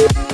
you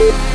Invincible.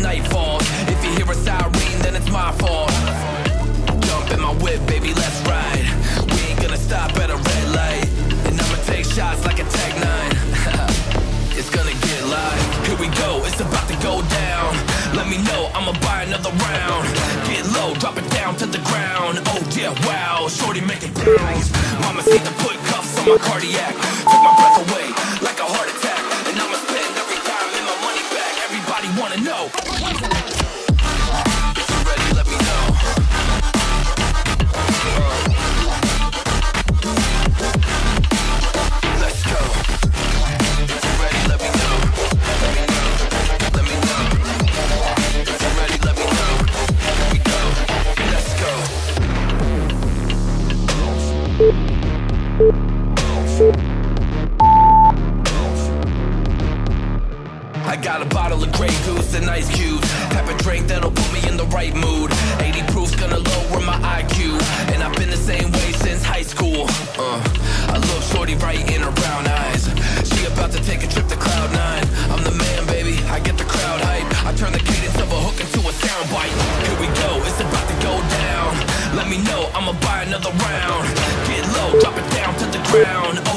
Night falls. If you hear a siren, then it's my fault. Jump in my whip, baby, let's ride. We ain't gonna stop at a red light. And I'ma take shots like a Tech 9. it's gonna get live. Here we go, it's about to go down. Let me know, I'ma buy another round. Get low, drop it down to the ground. Oh yeah, wow, shorty make it bounce. Mama see the put cuffs on my cardiac. I got a bottle of Grey Goose and ice cubes. Have a drink that'll put me in the right mood. 80 proof's gonna lower my IQ. And I've been the same way since high school. Uh, I look shorty right in her brown eyes. She about to take a trip to Cloud Nine. I'm the man, baby. I get the crowd hype. I turn the cadence of a hook into a soundbite. Here we go, it's about to go down. Let me know, I'ma buy another round. Get low, drop it down to the ground.